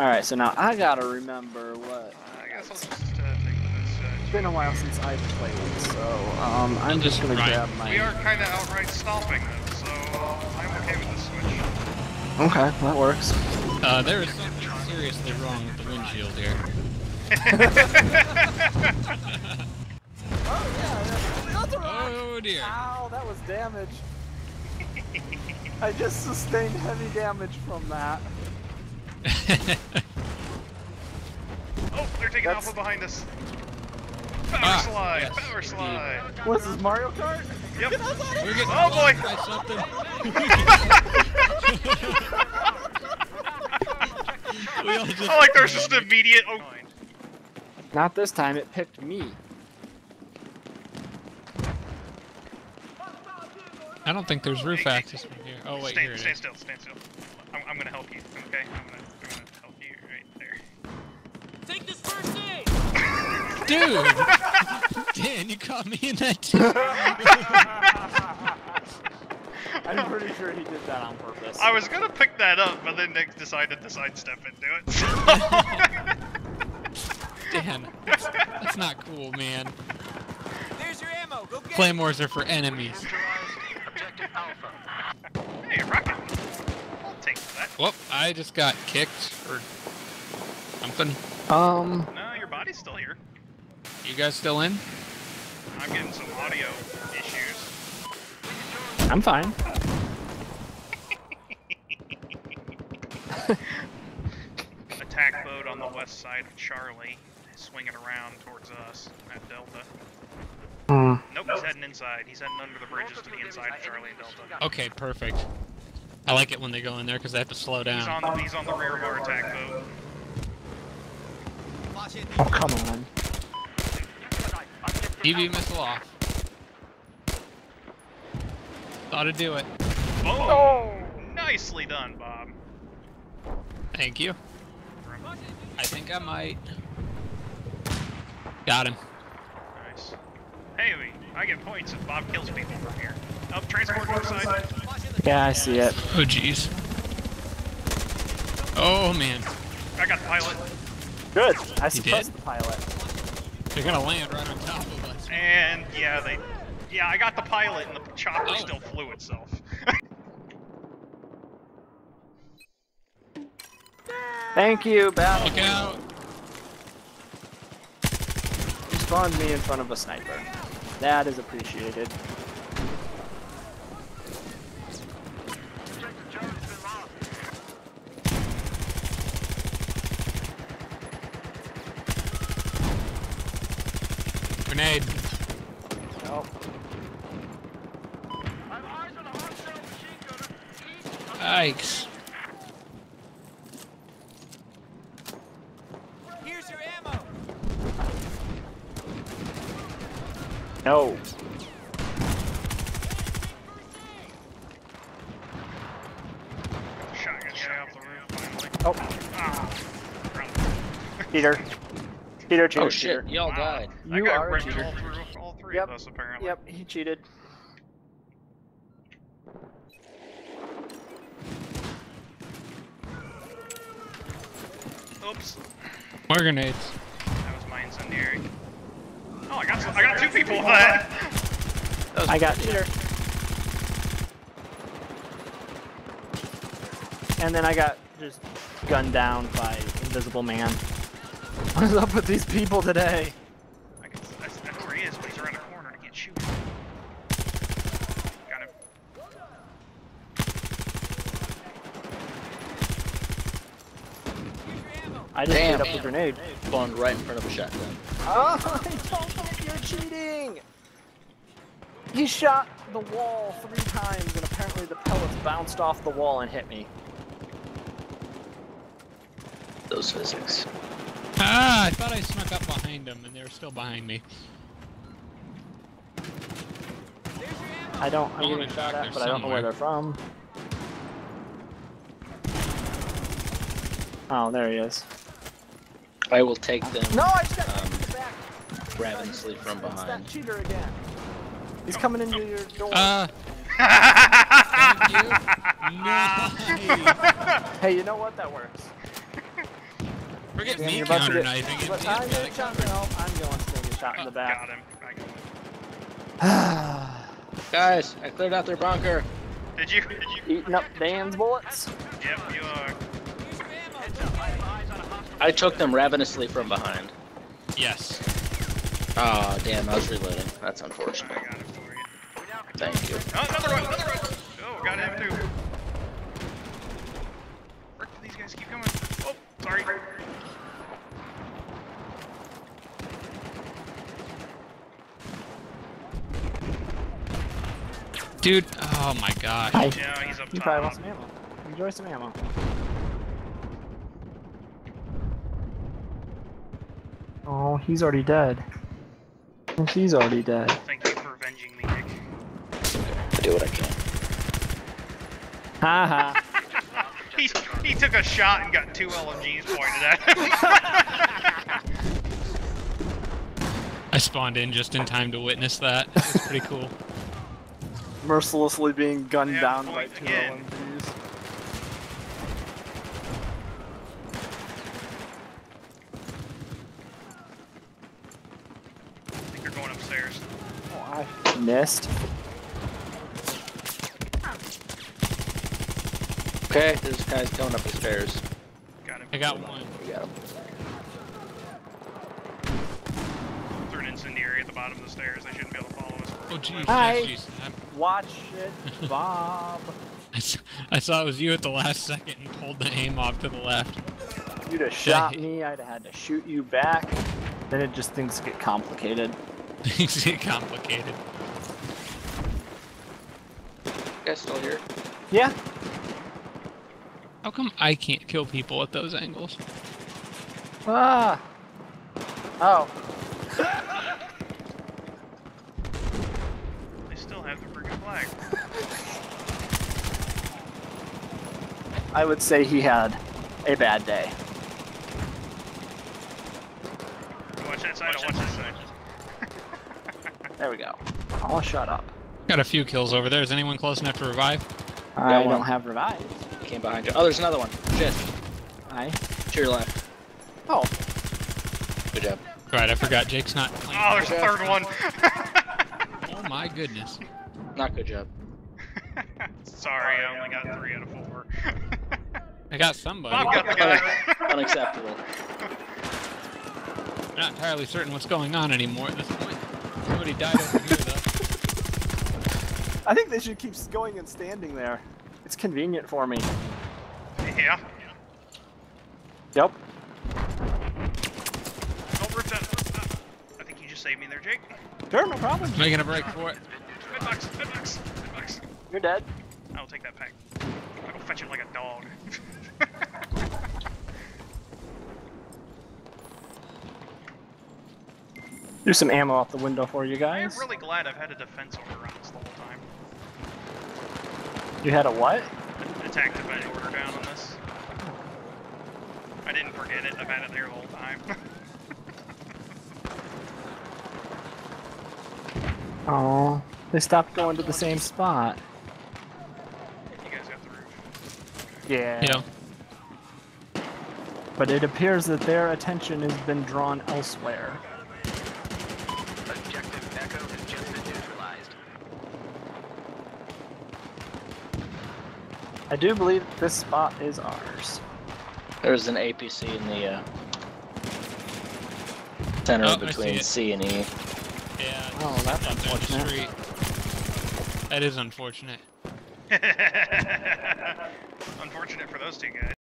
Alright, so now I gotta remember what. I guess I'll just uh, take this. It's been a while since I've played, so um, I'm just gonna Right. grab Uh, my. we are kind of outright stomping them, so I'm okay with the switch. Okay, that works. Uh, there is something seriously wrong with the windshield here. Oh yeah, that's a rock. Oh dear. Ow, that was damage. I just sustained heavy damage from that. Oh, they're taking That's- Alpha behind us. Power Ah, slide, yes, power slide. What's this, Mario Kart? Yep. We're getting Oh, boy. by something. we all just I like there's just an immediate. Oh, Not this time, it picked me. I don't think there's roof access from here. Oh wait, here stand, it stand is. still, stand still. I'm, I'm gonna help you. Okay, I'm gonna, I'm gonna help you right there. Take this first aid! Dude! Dan, you caught me in that too. I'm pretty sure he did that on purpose. I was gonna pick that up, but then Nick decided to sidestep into it. Dan, that's, that's not cool, man. There's your ammo. Go get it. Claymores are for enemies. hey, rocket. I'll take that. Whoop, I just got kicked or something. Um, No, your body's still here. You guys still in? I'm getting some audio issues. I'm fine. Attack boat on the west side of Charlie, swinging around towards us at Delta. Hmm. Nope, he's heading inside. He's heading under the bridges to the inside of Charlie and Delta. Okay, perfect. I like it when they go in there because they have to slow He's down. on the he's on the rear of our attack boat. Oh, come on. EV missile off. Thought to do it. Boom! Oh! Nicely done, Bob. Thank you. I think I might. Got him. Nice. Hey, we- I get points if Bob kills people from here. Up, transport north side. Yeah, I see it. Oh jeez. Oh man, I got the pilot. Good. I You suppressed the pilot. they're gonna land right on top of us. And yeah, they. Yeah, I got the pilot, and the chopper Oh. still flew itself. Thank you, battle. Look out! You spawned me in front of a sniper. That is appreciated. Grenade. Oh, Yikes. Here's your ammo. no. Shotgun guy off the roof. Oh, Ah. Peter. Peter. Oh shit, y'all died. I You got are a wrecked cheater. all through all three Yep. of us apparently. Yep, he cheated. Oops. More grenades. That was my incendiary. Oh, I got I got two people with that. I got Peter. And then I got just gunned down by Invisible Man. What is up with these people today? I, can, I, I know where he is, but he's around the corner. I can't shoot. Got him. I just Damn. made up the grenade. Spawned right in front of a shotgun. Oh, I don't think you're cheating! He shot the wall three times and apparently the pellets bounced off the wall and hit me. Those physics. Ah, I thought I snuck up behind them and they were still behind me. There's your ammo. I don't, I'm getting shot back at, there but I don't know where they're from. Oh, there he is. I will take them No, I just got Um, the back. ravenously from It's that behind. cheater again. He's coming into your door. Uh, thank you. Nice. hey, you know what? That works. Forget Damn, me you're about to counter get- knifing him. But I'm getting shot. No, I'm going to get shot in the back. got him. I got him. Guys, I cleared out their bunker. Did you? Did you? Eating up Dan's bullets. Yep, you are. Here's your ammo. I took them ravenously from behind. Yes. Oh, damn, I was reloading. That's I unfortunate. got it for you. Thank you. Oh, another one, another one. Oh, got him too. Frick, these guys keep coming. Oh, sorry. Dude, oh my gosh. Hi. Yeah, he's up You top. probably want some ammo. Enjoy some ammo. Oh, he's already dead. And she's already dead. Thank you for avenging me, Nick. I do what I can. Ha ha. He, he took a shot and got two LMGs pointed at him. I spawned in just in time to witness that. It's pretty cool. Mercilessly being gunned Yeah, down by point two again. LMGs. I think they're going upstairs. Oh, I missed. Okay, this guy's going up the stairs. Got him. I got one. We got him. Threw an incendiary at the bottom of the stairs. They shouldn't be able to follow us. Oh jeez, Hi. jeez, jeez. Watch it, Bob. I saw it was you at the last second and pulled the aim off to the left. You'd have shot me, I'd have had to shoot you back. Then it just things get complicated. Things get complicated. You guys still here? Yeah. How come I can't kill people at those angles? Ah. Oh. They still have the freaking flag. I would say he had a bad day. Watch that side. I'll watch that side. There we go. I'll shut up. Got a few kills over there. Is anyone close enough to revive? I one. don't have revives. Came behind you. Oh, there's another one. Shit. I. To your left. Oh. Good job. Right, I forgot Jake's not playing. Oh, there's a third one. Oh my goodness. Not good job. Sorry, I only got three out of four. I got somebody. Bob got the guy. Unacceptable. I'm not entirely certain what's going on anymore at this point. Somebody died over here though. I think they should keep going and standing there. It's convenient for me. yeah. Yep. Oh, roof that, roof that. I think you just saved me there, Jake. Sure, no problem. Making a break for it. Midbox, midbox, midbox. You're dead. I will take that pack. I'll fetch it like a dog. There's some ammo out the window for you guys. I'm guys. really glad I've had a defense order on this the whole time. You had a what? Attack defense order down on this. I didn't forget it. I've had it there the whole time. Oh, they stopped going to the same spot. you guys got the roof. Yeah. Yeah. But it appears that their attention has been drawn elsewhere. Objective Echo has just been neutralized. I do believe this spot is ours. There's an APC in the uh, center Oh, between. C and E. Yeah. Oh, that's unfortunate. That is unfortunate. Unfortunate for those two guys.